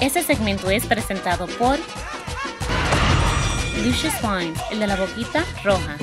Este segmento es presentado por Lucius Wine, el de la boquita roja.